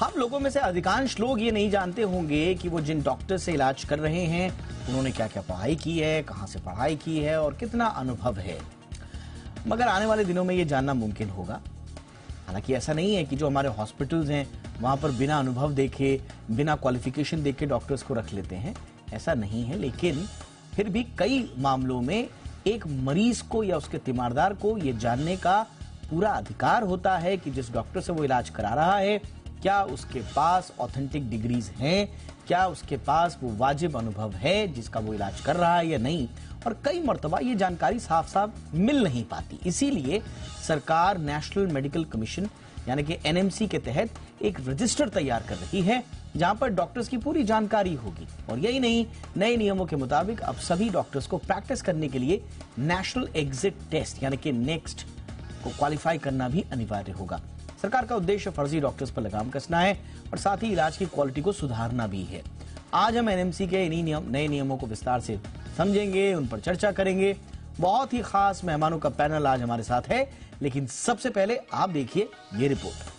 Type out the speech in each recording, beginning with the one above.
हम लोगों में से अधिकांश लोग ये नहीं जानते होंगे कि वो जिन डॉक्टर से इलाज कर रहे हैं, उन्होंने क्या क्या पढ़ाई की है, कहाँ से पढ़ाई की है और कितना अनुभव है। मगर आने वाले दिनों में ये जानना मुमकिन होगा। हालाँकि ऐसा नहीं है कि जो हमारे हॉस्पिटल्स हैं, वहाँ पर बिना अनुभव देखे, बिना क्वालिफिकेशन देखे डॉक्टर्स को रख लेते हैं। ऐसा नहीं है, लेकिन फिर भी कई मामलों में एक मरीज़ को या उसके तीमारदार को ये जानने का पूरा अधिकार होता है कि जिस डॉक्टर से वो इलाज करा रहा है क्या उसके पास ऑथेंटिक डिग्रीज हैं? क्या उसके पास वो वाजिब अनुभव है जिसका वो इलाज कर रहा है या नहीं? और कई मरतबा ये जानकारी साफ़ साफ़ मिल नहीं पाती। इसीलिए सरकार नेशनल मेडिकल कमीशन यानी कि एनएमसी के तहत एक रजिस्टर तैयार कर रही है, जहाँ पर डॉक्टर्स की पूरी जानकारी होगी। और यही नहीं, नए नियमों के मुताबिक अब सभी डॉक्टर्स को प्रैक्टिस करने के लिए नेशनल एग्जिट टेस्ट यानी कि नेक्स्ट को क्वालिफाई करना भी अनिवार्य होगा। सरकार का उद्देश्य फर्जी डॉक्टर्स पर लगाम कसना है और साथ ही इलाज की क्वालिटी को सुधारना भी है। आज हम एनएमसी के इन्हीं नियम, नए नियमों को विस्तार से समझेंगे उन पर चर्चा करेंगे। बहुत ही खास मेहमानों का पैनल आज हमारे साथ है लेकिन सबसे पहले आप देखिए ये रिपोर्ट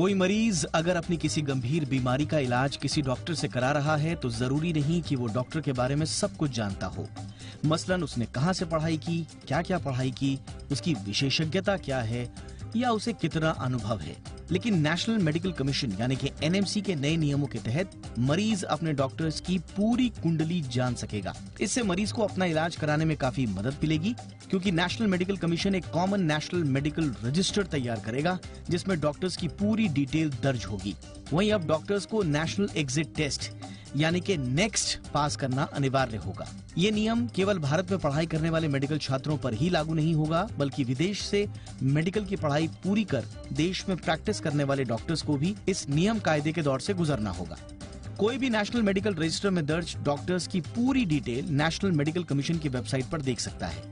कोई मरीज़ अगर अपनी किसी गंभीर बीमारी का इलाज किसी डॉक्टर से करा रहा है तो ज़रूरी नहीं कि वो डॉक्टर के बारे में सब कुछ जानता हो। मसलन उसने कहाँ से पढ़ाई की क्या क्या पढ़ाई की, उसकी विशेषज्ञता क्या है या उसे कितना अनुभव है? लेकिन नेशनल मेडिकल कमीशन यानी कि एनएमसी के नए नियमों के तहत मरीज़ अपने डॉक्टर्स की पूरी कुंडली जान सकेगा। इससे मरीज़ को अपना इलाज कराने में काफ़ी मदद मिलेगी, क्योंकि नेशनल मेडिकल कमीशन एक कॉमन नेशनल मेडिकल रजिस्टर तैयार करेगा, जिसमें डॉक्टर्स की पूरी डिटेल दर्ज होगी। वहीं अब डॉक्टर्स को नेशनल एग्जिट टेस्ट यानी कि नेक्स्ट पास करना अनिवार्य होगा। ये नियम केवल भारत में पढ़ाई करने वाले मेडिकल छात्रों पर ही लागू नहीं होगा, बल्कि विदेश से मेडिकल की पढ़ाई पूरी कर देश में प्रैक्टिस करने वाले डॉक्टर्स को भी इस नियम कायदे के दौर से गुजरना होगा। कोई भी नेशनल मेडिकल रजिस्टर में दर्ज डॉक्टर्स की पूरी डिटेल नेशनल मेडिकल कमीशन की वेबसाइट पर देख सकता है।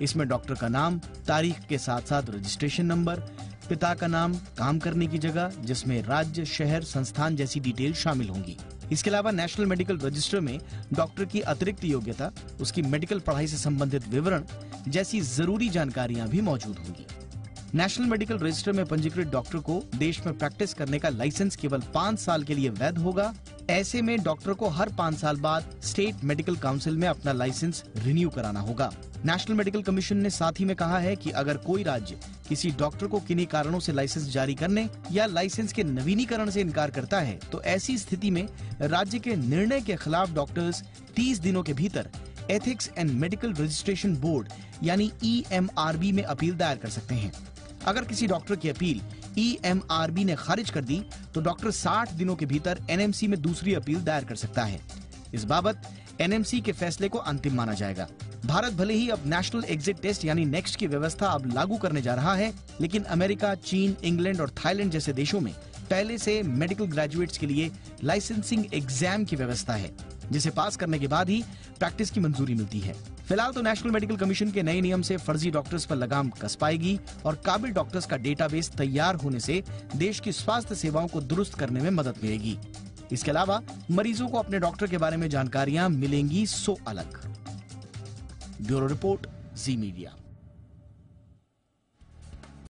इसमें डॉक्टर का नाम, तारीख के साथ साथ रजिस्ट्रेशन नंबर पिता का नाम, काम करने की जगह, जिसमें राज्य, शहर, संस्थान जैसी डिटेल शामिल होंगी। इसके अलावा नेशनल मेडिकल रजिस्टर में डॉक्टर की अतिरिक्त योग्यता, उसकी मेडिकल पढ़ाई से संबंधित विवरण जैसी ज़रूरी जानकारियाँ भी मौजूद होंगी। नेशनल मेडिकल रजिस्टर में पंजीकृत डॉक्टर को देश में प्रैक्टिस करने का लाइसेंस केवल पाँच साल के लिए वैध होगा। ऐसे में डॉक्टर को हर पाँच साल बाद स्टेट मेडिकल काउंसिल में अपना लाइसेंस रिन्यू कराना होगा। नेशनल मेडिकल कमीशन ने साथ ही में कहा है कि अगर कोई राज्य किसी डॉक्टर को किन्हीं कारणों से लाइसेंस जारी करने या लाइसेंस के नवीनीकरण से इनकार करता है तो ऐसी स्थिति में राज्य के निर्णय के खिलाफ डॉक्टर्स 30 दिनों के भीतर ethics and medical registration board यानी ई e में अपील दायर कर सकते हैं। अगर किसी डॉक्टर की अपील ई e ने खारिज कर दी तो डॉक्टर 60 दिनों के भीतर एनएमसी में दूसरी अपील दायर कर सकता है। इस बाबत एनएमसी के फैसले को अंतिम माना जाएगा। भारत भले ही अब नेशनल एग्जिट टेस्ट यानी नेक्स्ट की व्यवस्था अब लागू करने जा रहा है, लेकिन अमेरिका, चीन, इंग्लैंड और थाईलैंड जैसे देशों में पहले से मेडिकल ग्रेजुएट्स के लिए लाइसेंसिंग एग्ज़ाम की व्यवस्था है। जिसे पास करने के बाद ही प्रैक्टिस की मंजूरी मिलती है। फ़िलहाल तो नेशनल मेडिकल कमीशन के नए नियम से फर्जी डॉक्टर्स पर लगाम कस पाएगी और काबिल डॉक्टर्स का डेटाबेस तैयार होने से देश की स्वास्थ्य सेवाओं को दुरुस्त करने में मदद मिलेगी। इसके अलावा मरीजों को अपने डॉक्टर के बारे में जानकारियाँ मिलेंगी सो अलग। ब्यूरो रिपोर्ट जी मीडिया